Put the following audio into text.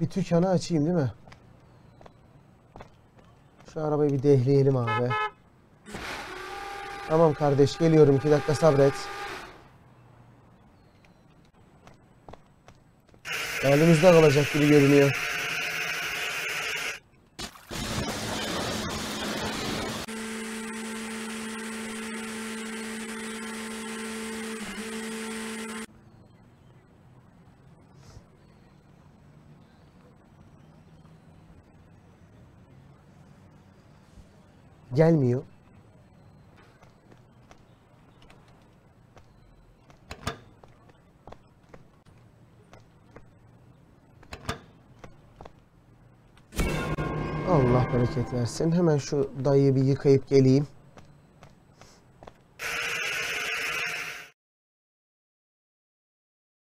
Bir tükanı açayım değil mi? Şu arabayı bir dehleyelim abi. Tamam kardeş geliyorum. iki dakika sabret. Elimizde kalacak gibi görünüyor. Gelmiyor. Allah bereket versin. Hemen şu dayıyı bir yıkayıp geleyim.